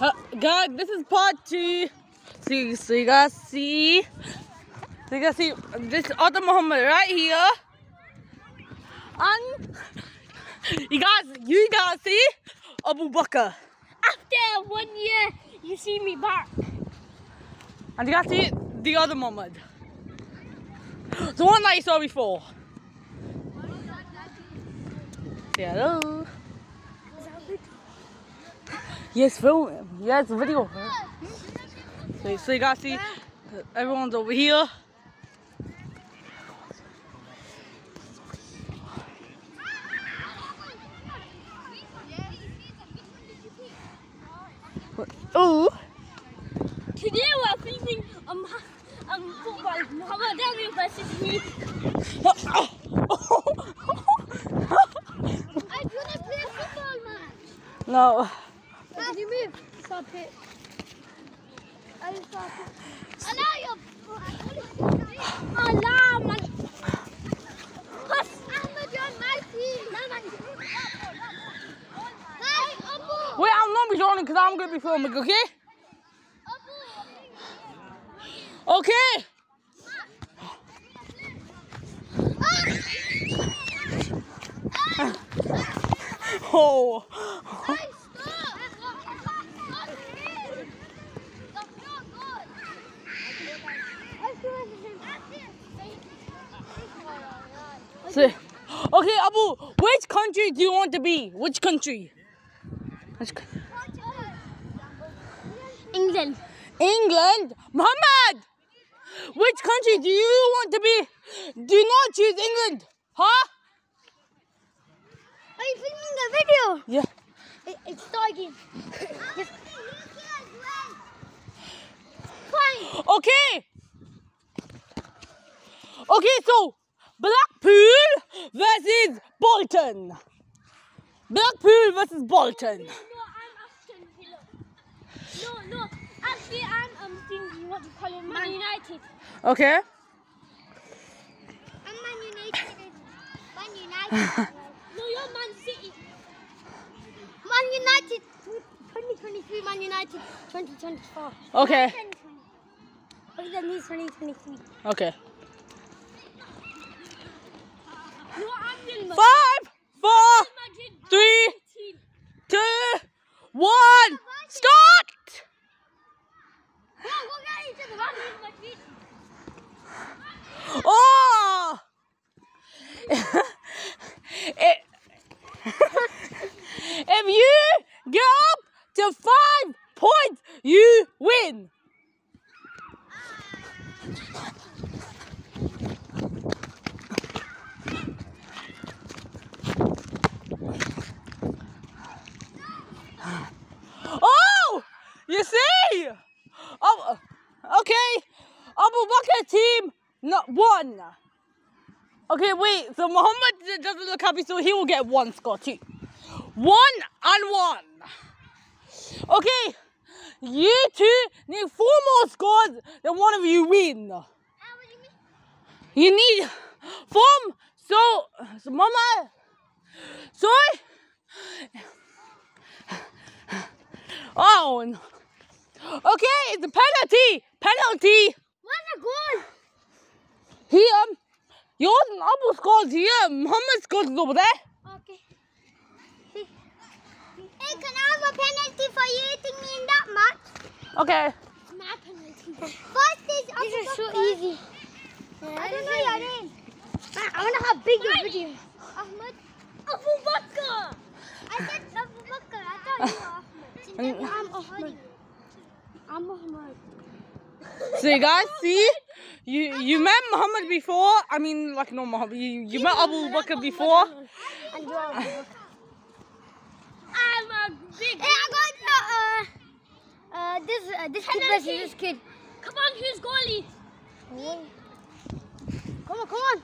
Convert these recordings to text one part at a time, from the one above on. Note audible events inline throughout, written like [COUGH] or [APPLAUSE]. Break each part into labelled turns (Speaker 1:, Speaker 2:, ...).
Speaker 1: Uh, guys, this is part two. So, you- so you guys see, so you guys see this other Muhammad right here, and you guys, you guys see Abu Bakr,
Speaker 2: After one year, you see me back.
Speaker 1: and you guys see the other Muhammad, the one that you saw before. Hello. Yes, film. Yes, video. So, so you guys see, everyone's over here. Oh,
Speaker 2: Today we're filming um, um, football. Muhammad Ali versus me. [LAUGHS] I want to play football, man.
Speaker 1: no.
Speaker 2: Can you move? Stop it. I stop it. Allah, you're... Allah, man. Pass. Ahmed, you're on my team. No, man. Hey, Abu.
Speaker 1: Wait, I'm not be joining because I'm going to be filming, okay?
Speaker 2: Abu.
Speaker 1: Okay. Oh.
Speaker 2: Hey, stop. That's not good.
Speaker 1: So, okay, Abu, which country do you want to be? Which country? Which co-
Speaker 2: England.
Speaker 1: England. Muhammad, which country do you want to be? Do not choose England. Huh?
Speaker 2: Are you filming the video?
Speaker 1: Yeah.
Speaker 2: It, it's starting. Yes. Fine.
Speaker 1: Okay. Okay, so Blackpool versus Bolton. Blackpool versus Bolton.
Speaker 2: No, I'm Aston Villa. No, no. Actually, I'm um thinking what do you call it? Man United.
Speaker 1: Okay.
Speaker 2: I'm Man United. Man United. [LAUGHS] no, you're Man City. Man United. 2023 Man United. 2024.
Speaker 1: Okay.
Speaker 2: What does that mean 2023?
Speaker 1: Okay.
Speaker 2: No, I'm Real Madrid.
Speaker 1: Five, four,
Speaker 2: Madrid.
Speaker 1: three,
Speaker 2: team.
Speaker 1: two, one, start!
Speaker 2: No, go get each other. I'm Real Madrid.
Speaker 1: Oh! It- if you get up to five points, you win. Oh, you see? Oh, okay. Abu Bakr team not one. Okay, wait. So Muhammad doesn't look happy, so he will get one score too. One and one. Okay, you two need four more scores, then one of you win.
Speaker 2: What
Speaker 1: You
Speaker 2: you
Speaker 1: need four. So, so Mama, So, Oh, no. okay, it's a penalty. Penalty.
Speaker 2: What's the goal?
Speaker 1: Here, um, yours and Abu scores here. Muhammad scores over there.
Speaker 2: Okay. Hey, can I have a penalty for you hitting me in that match?
Speaker 1: Okay.
Speaker 2: My penalty. First is This is so easy. I don't know your name. I want to have bigger video. Ahmed. Abu Bakr. I said Abu Bakr. I thought you were Ahmed. [LAUGHS] I'm Ahmed. I'm Ahmed. [LAUGHS]
Speaker 1: So you guys see, you you met Muhammad before. I mean, like no Muhammad. You, you met Abu Bakr before.
Speaker 2: And you're Abu Bakr. I'm a big. Hey, I got uh, uh, uh this uh, this kid versus this kid. Come on, who's goalie? Come on, come on.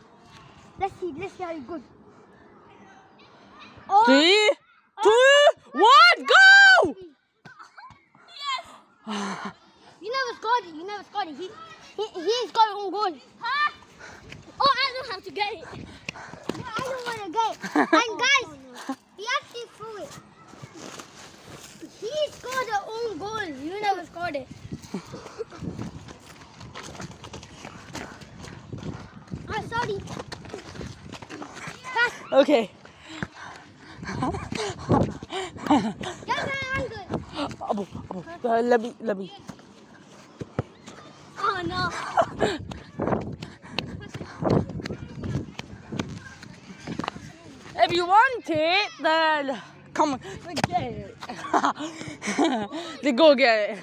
Speaker 2: Let's see, let's see how you good. Oh,
Speaker 1: Three, two, one, go! yes! [LAUGHS]
Speaker 2: you never scored it. You never scored it. He he he's got his own goal. Huh? Oh, I know how to get it. [LAUGHS] No, I don't want to get it. And [LAUGHS] guys, he actually threw it. He scored own goal. it. Ah, sorry. Pass.
Speaker 1: Okay.
Speaker 2: Yes, I'm good.
Speaker 1: Abu, Abu, uh, let me, let me.
Speaker 2: Oh no.
Speaker 1: If you want it, then come on, get it. then go get it.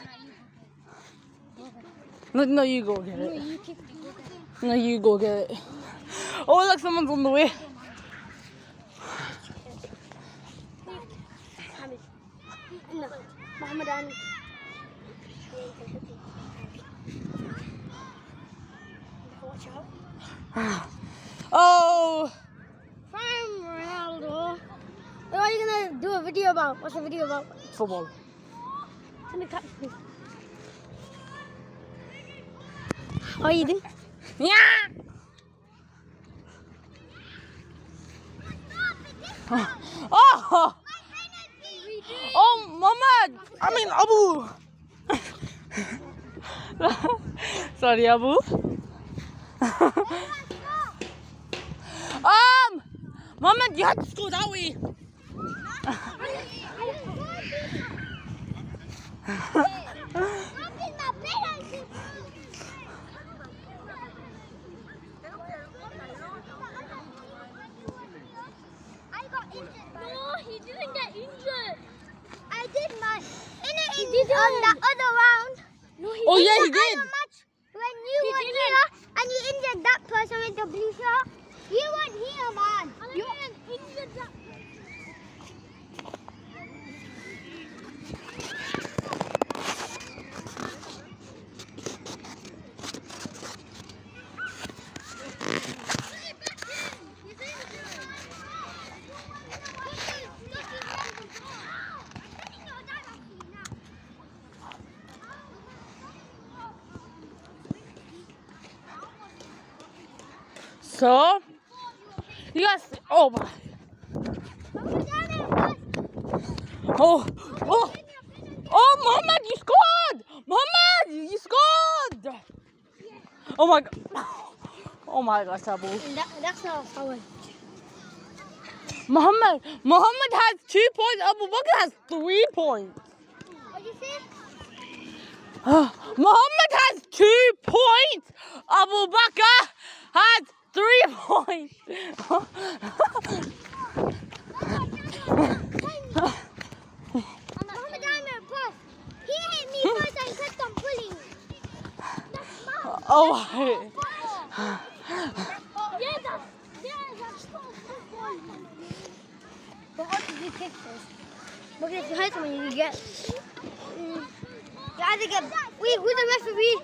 Speaker 1: No, no, you go get it. No, you go get it. Oh, look, someone's on the way. Oh.
Speaker 2: What are you gonna do a video about? What's the video about?
Speaker 1: football.
Speaker 2: Let me cut are you doing?
Speaker 1: Yeah. Oh, oh, Mama. I mean, Abu. Sorry, Abu. um, Mama, you have to go that way.
Speaker 2: No, he didn't get injured. I did my in it on the other round. No, he
Speaker 1: Oh, yeah,
Speaker 2: In
Speaker 1: he did.
Speaker 2: match, when you were here and you injured that person with the blue shirt, you weren't here, man. You injured that.
Speaker 1: So, you guys, oh my, oh, oh, oh, Muhammad, you scored! Muhammad, you scored! Oh my god, [LAUGHS] oh my gosh, Abu.
Speaker 2: That, that's not.
Speaker 1: Muhammad, Muhammad has two points. Abu Bakr has three points.
Speaker 2: What you say? [SIGHS]
Speaker 1: Muhammad has two points. Abu Bakr has three [LAUGHS] points.
Speaker 2: Muhammad Amir, pass. He hit me first and kept on pulling. That's
Speaker 1: oh,
Speaker 2: Yeah, that's, yeah, that's not. But how did you kick this? Because if you hurt someone, you get. Mm, you either get. Wait, who's the referee?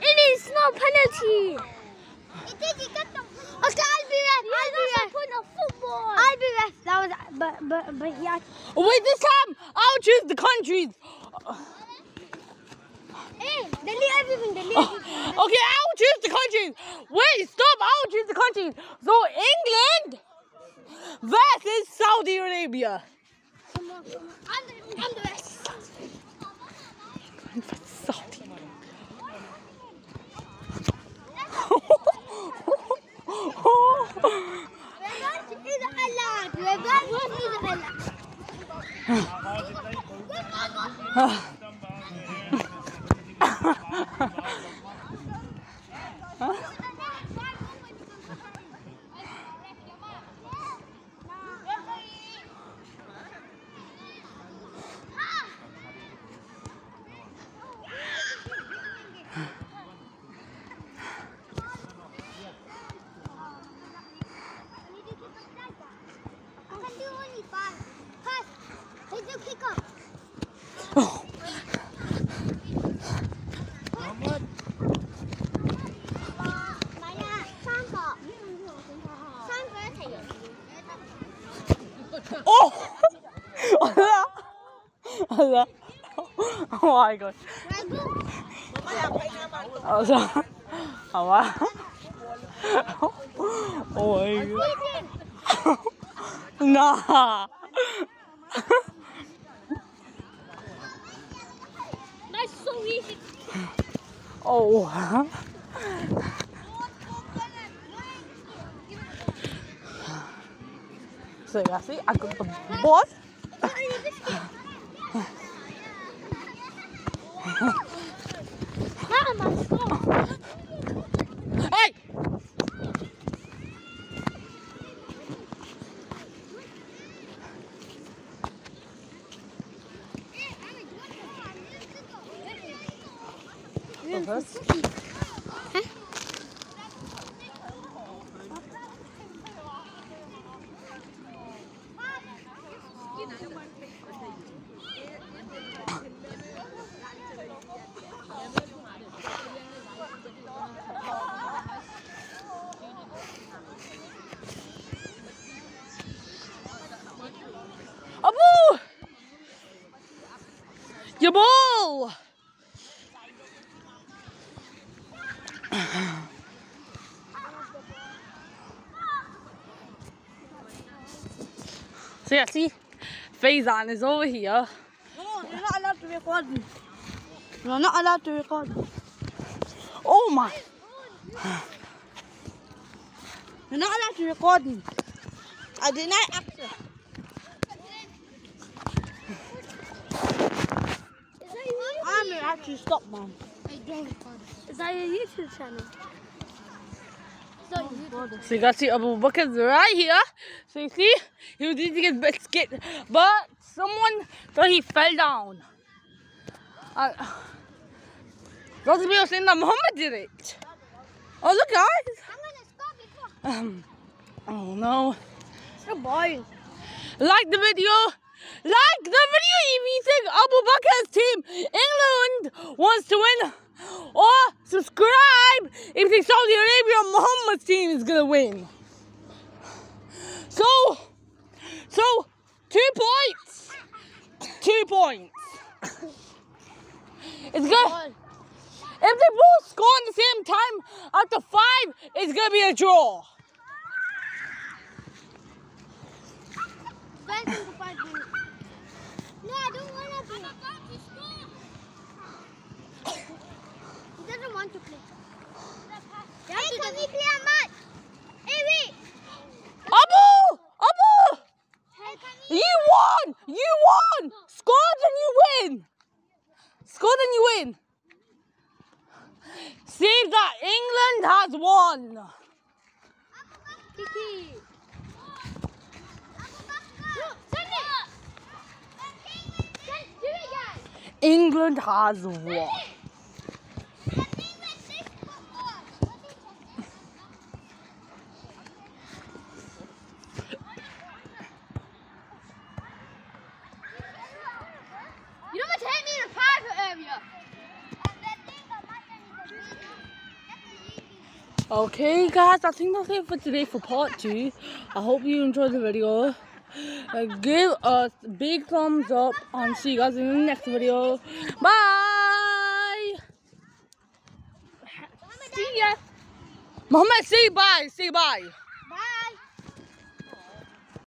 Speaker 2: It is no penalty. It is, you get the Okay, I'll be ref. I'll be ref. football. I'll be ref. That was. But, but, but yeah.
Speaker 1: wait, this time I'll choose the countries.
Speaker 2: Hey, delete everything, delete oh, everything.
Speaker 1: Okay, I'll choose the countries. Wait, stop. I'll choose the countries. So England versus Saudi Arabia.
Speaker 2: Come on, come on. I'm the, I'm the ref. [LAUGHS] 아. 哦。三块，三个一。
Speaker 1: 哦，我嘞，我嘞我操，oh. so yeah, see, I got the ball. Abu! Your ball! So yeah, see, Faizan is over here.
Speaker 2: No, you're not allowed to record me. You're not allowed to record me.
Speaker 1: Oh my!
Speaker 2: You're not allowed to record me. I deny access. I'm gonna actually stop, man.
Speaker 3: I don't record. Is that your YouTube channel? It's not YouTube.
Speaker 1: So you guys see Abu Bakr's right here. So you see, he was eating his biscuit, but someone thought he fell down. Uh, lots of people saying that Muhammad did it. Oh look guys!
Speaker 2: I'm gonna stop before.
Speaker 1: Um, oh no.
Speaker 2: So boring.
Speaker 1: Like the video. Like the video if you think Abu Bakr's team, England, wants to win. Or subscribe if think Saudi Arabia, Muhammad's team is to win. So, so, two points. Two points. It's good. If they both score at the same time after five, it's to be a draw.
Speaker 2: Spend for five minutes. No, I don't wanna be. He doesn't want to play. Hey, can we play a match? Hey, wait.
Speaker 1: Abu! Abu!
Speaker 2: Hey, can we?
Speaker 1: You won! You won! Scored and you win! Scored and you win! See that England has won!
Speaker 2: Kiki.
Speaker 1: England has won.
Speaker 2: You don't take me in a private area.
Speaker 1: Okay guys, I think that's it for today for part two. I hope you enjoyed the video. Uh, give us a big thumbs up and see you guys in the next video. Bye!
Speaker 2: See ya.
Speaker 1: Mohammed, say bye, say bye.